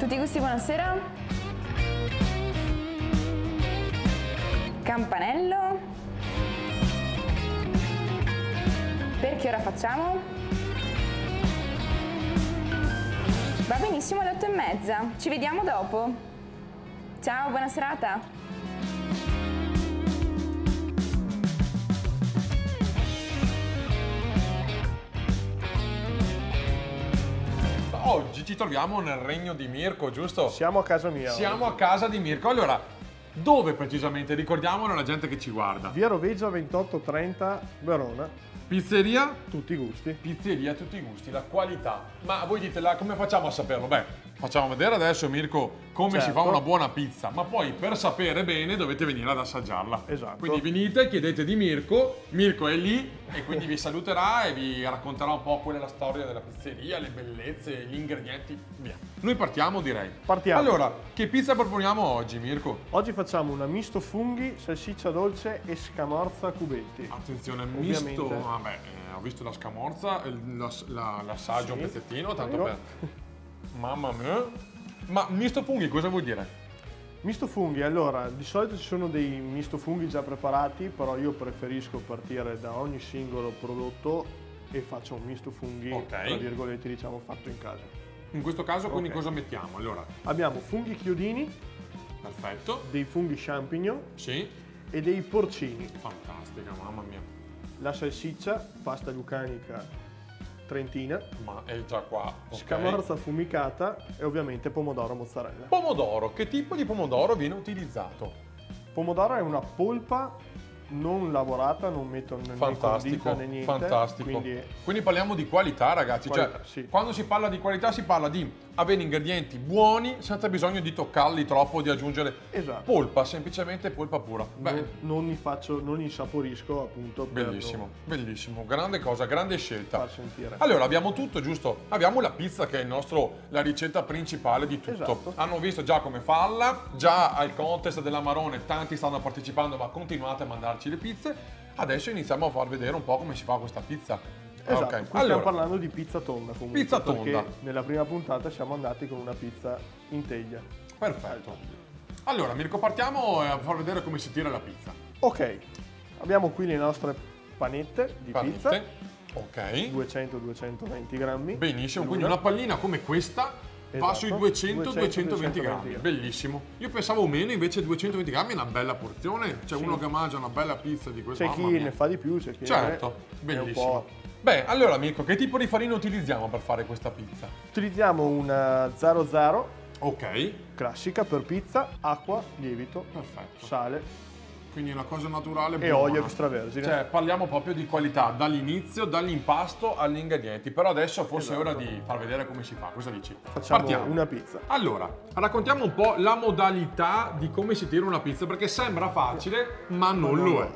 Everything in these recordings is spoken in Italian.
Tutti gusti, buonasera. Campanello. Per che ora facciamo? Va benissimo alle otto e mezza. Ci vediamo dopo. Ciao, buona serata. Oggi ci troviamo nel regno di Mirko, giusto? Siamo a casa mia. Siamo a casa di Mirko. Allora, dove precisamente? Ricordiamolo alla gente che ci guarda. Via Roveggia 2830 Verona. Pizzeria? Tutti i gusti. Pizzeria, tutti i gusti, la qualità. Ma voi dite, come facciamo a saperlo? Beh, facciamo vedere adesso, Mirko, come Certo. si fa una buona pizza. Ma poi, per sapere bene, dovete venire ad assaggiarla. Esatto. Quindi venite, chiedete di Mirko, Mirko è lì e quindi vi saluterà e vi racconterà un po' quella è la storia della pizzeria, le bellezze, gli ingredienti, via. Noi partiamo, direi. Partiamo. Allora, che pizza proponiamo oggi, Mirko? Oggi facciamo una misto funghi, salsiccia dolce e scamorza cubetti. Attenzione, Ovviamente. misto. Vabbè, eh, ho visto la scamorza, il- la- la- l'assaggio un Sì, pezzettino, tanto prego. per. Mamma mia. Ma misto funghi cosa vuol dire? Misto funghi, allora, di solito ci sono dei misto funghi già preparati, però io preferisco partire da ogni singolo prodotto e faccio un misto funghi, Ok. tra virgolette, diciamo, fatto in casa. In questo caso, quindi Ok. cosa mettiamo? Allora, Abbiamo funghi chiodini, perfetto. dei funghi champignon Sì, e dei porcini. fantastica, mamma mia. La salsiccia, pasta lucanica trentina, Ma è già qua. ok. scamorza affumicata e ovviamente pomodoro mozzarella. Pomodoro, che tipo di pomodoro viene utilizzato? Pomodoro è una polpa non lavorata, non metto né Fantastico, né niente. fantastico. Quindi Quindi parliamo di qualità, ragazzi. Qualità, cioè, sì. quando si parla di qualità, si parla di avere ingredienti buoni senza bisogno di toccarli troppo, di aggiungere Esatto. polpa, semplicemente polpa pura. Beh, non, non li faccio, non li insaporisco appunto bellissimo, bellissimo. Grande cosa, grande non scelta. far sentire. Allora, abbiamo tutto, giusto? Abbiamo la pizza che è il nostro, la ricetta principale di tutto. Esatto. Hanno visto già come farla, già al contest dell'Amarone tanti stanno partecipando, ma continuate a mandarci le pizze. Adesso iniziamo a far vedere un po' come si fa questa pizza. Ah, Esatto, ok. qui Allora, stiamo parlando di pizza tonda comunque. Pizza tonda. nella prima puntata siamo andati con una pizza in teglia. perfetto. Allora, Mirko, partiamo a far vedere come si tira la pizza. Ok, abbiamo qui le nostre panette di Panette. pizza, Ok. 200-220 grammi. Benissimo, quindi una pallina come questa va Esatto, sui 200-220 200-220 grammi. Bellissimo. Io pensavo meno, invece 220 grammi è una bella porzione. C'è Sì. uno che mangia una bella pizza di questo. C'è chi mia. ne fa di più, c'è chi Certo, ne un bellissimo. Beh, allora Mirko, che tipo di farina utilizziamo per fare questa pizza? Utilizziamo una 00 Ok, classica per pizza, acqua, lievito, perfetto. sale Quindi una cosa naturale e buona. olio extravergine. Cioè, parliamo proprio di qualità dall'inizio, dall'impasto agli ingredienti. Però adesso forse è ora di far vedere come si fa. Cosa dici? Facciamo Partiamo. una pizza. Allora, raccontiamo un po' la modalità di come si tira una pizza, perché sembra facile, ma non lo è.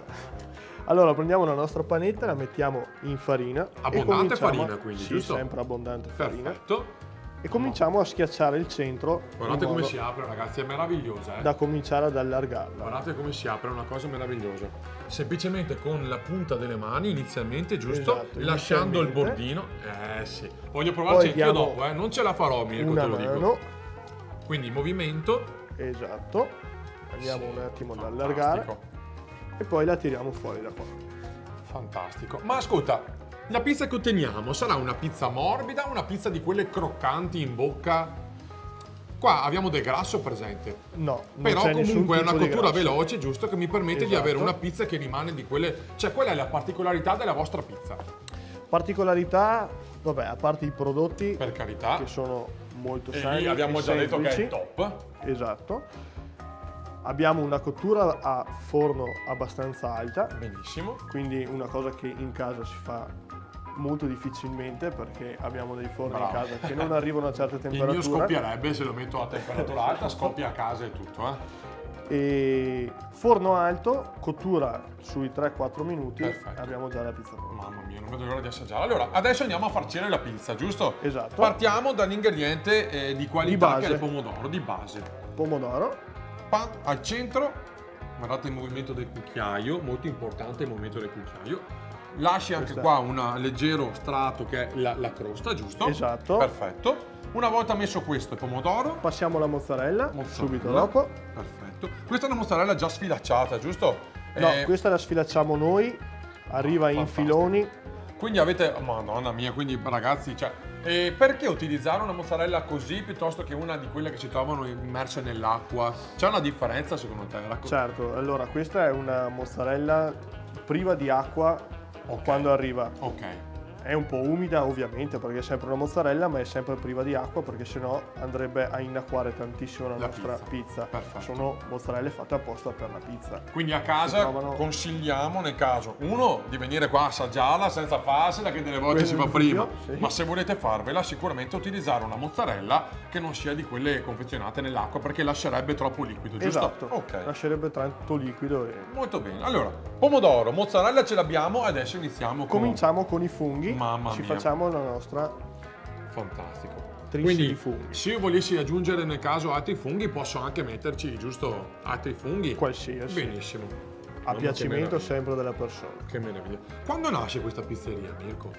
Allora prendiamo la nostra panetta, la mettiamo in farina. Abbondante farina, quindi, sì, giusto? sempre abbondante farina. Perfetto. E cominciamo a schiacciare il centro. Guardate come si apre, ragazzi, è meravigliosa, eh. Da cominciare ad allargarla. Guardate come si apre, è una cosa meravigliosa. Semplicemente con la punta delle mani, inizialmente, giusto? Esatto, Lasciando il bordino. Eh sì. Voglio provarci anch'io dopo, eh. Non ce la farò, Mirko, te lo dico. mano, Quindi movimento. esatto. Andiamo Sì, un attimo ad allargare e poi la tiriamo fuori da qua. Fantastico. Ma ascolta, la pizza che otteniamo sarà una pizza morbida o una pizza di quelle croccanti in bocca? Qua abbiamo del grasso presente. No, non Però comunque è una di cottura veloce, giusto, che mi permette di Esatto. avere una pizza che rimane di quelle... Cioè, quella è la particolarità della vostra pizza. Particolarità, vabbè, a parte i prodotti Per carità. che sono molto E sani lì abbiamo e già detto che è semplici. top. Esatto. Abbiamo una cottura a forno abbastanza alta, Benissimo. quindi una cosa che in casa si fa molto difficilmente perché abbiamo dei forni Bravo. in casa che non arrivano a certe Il mio temperature scoppierebbe se lo metto a temperatura alta, scoppia a casa e tutto, eh. e forno alto, cottura sui 3-4 minuti, Perfetto. abbiamo già la pizza pronta. Mamma mia, non vedo l'ora di assaggiare. Allora, adesso andiamo a farcire la pizza, giusto? Esatto. Partiamo dall'ingrediente eh, di qualità Di che è il pomodoro, di base. Pomodoro, Pa- al centro, guardate il movimento del cucchiaio, molto importante il movimento del cucchiaio. lasci anche Questa- qua un leggero strato che è la, la crosta, giusto? Esatto. Perfetto. Una volta messo questo pomodoro, Passiamo alla mozzarella, mozzarella. subito dopo. Perfetto. Questa è una mozzarella già sfilacciata, giusto? No, Eh, questa la sfilacciamo noi, arriva in fantastico. filoni. Quindi avete, madonna mia, quindi ragazzi, cioè, eh, perché utilizzare una mozzarella così piuttosto che una di quelle che si trovano immerse nell'acqua? C'è una differenza secondo te? Racco- Certo, allora questa è una mozzarella priva di acqua Ok. quando arriva. Ok, È un po' umida ovviamente perché è sempre una mozzarella ma è sempre priva di acqua perché sennò andrebbe a innacquare tantissimo la, La nostra pizza. pizza. Perfetto. Sono mozzarelle fatte apposta per la pizza. quindi a casa trovano- consigliamo nel caso, uno, di venire qua a assaggiarla senza farsela che delle volte Quello si fa prima, sì. ma se volete farvela sicuramente utilizzare una mozzarella che non sia di quelle confezionate nell'acqua perché lascerebbe troppo liquido, giusto? Esatto, Ok. lascerebbe tanto liquido e... Molto bene. Allora, pomodoro, mozzarella ce l'abbiamo, adesso iniziamo con... Cominciamo con i funghi, Mamma ci mia. facciamo la nostra Fantastico. Quindi, di funghi. se io volessi aggiungere nel caso altri funghi, posso anche metterci, giusto, altri funghi? qualsiasi, Benissimo. a Mamma, piacimento sempre della persona. Che meraviglia. Quando nasce questa pizzeria, Mirko?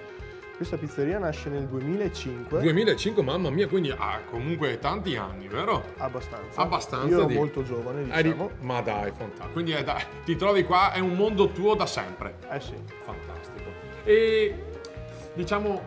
Questa pizzeria nasce nel 2005, 2005, mamma mia, quindi ha comunque tanti anni, vero? abbastanza. Abbastanza Io ero di- molto giovane, Eri- diciamo. Ma dai, fantastico. Quindi è da- ti trovi qua, è un mondo tuo da sempre. Eh sì, Fantastico. E diciamo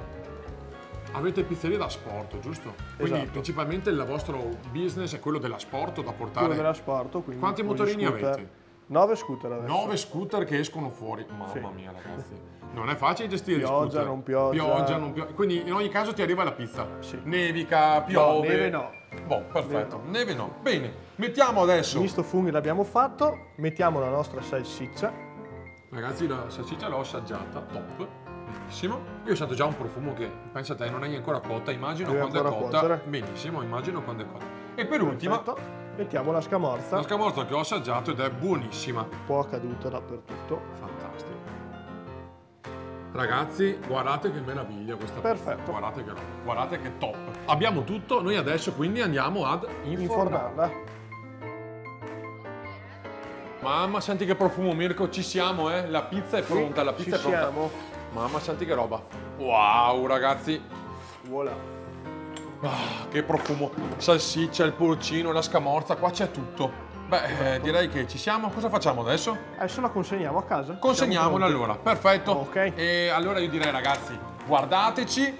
avete pizzeria da sport, giusto? Quindi Esatto. principalmente il vostro business è quello della sport da portare quello della sport. Quindi Quanti motorini scooter. avete? 9 scooter adesso. 9 scooter che escono fuori. Mamma Sì. mia, ragazzi. Non è facile gestire Pioggia, scooter. non pioggia. Pioggia, non pioggia. Quindi in ogni caso ti arriva la pizza. Sì. Nevica, piove. neve no. Boh, perfetto. Neve Neve no. Bene, mettiamo adesso. Misto funghi l'abbiamo fatto, mettiamo la nostra salsiccia. Ragazzi, la salsiccia l'ho assaggiata, top. Benissimo. Io sento già un profumo che, pensa te, non è ancora cotta. Immagino Deve quando è cotta. cuocere. Benissimo, immagino quando è cotta. E per ultima, Perfetto. mettiamo la scamorza, la scamorza che ho assaggiato ed è buonissima. un po' caduta dappertutto. Fantastico. Ragazzi, guardate che meraviglia questa pizza. Perfetto. Guardate che roba, guardate che top. Abbiamo tutto, noi adesso quindi andiamo ad infornarla. Infornarla. Mamma, senti che profumo Mirko, ci siamo eh? La pizza è pronta, la pizza Ci è pronta. siamo. Mamma, senti che roba. Wow, ragazzi. Voilà. Ah, che profumo. Salsiccia, il porcino, la scamorza, qua c'è tutto. Beh, eh, direi che ci siamo. Cosa facciamo adesso? Adesso la consegniamo a casa. Consegniamola allora, perfetto. Ok. E allora io direi ragazzi, guardateci,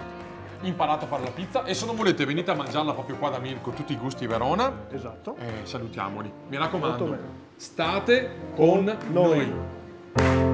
imparate a fare la pizza e se non volete venite a mangiarla proprio qua da Mirko, tutti i gusti Verona. Esatto. E salutiamoli. Mi raccomando, state con noi. noi.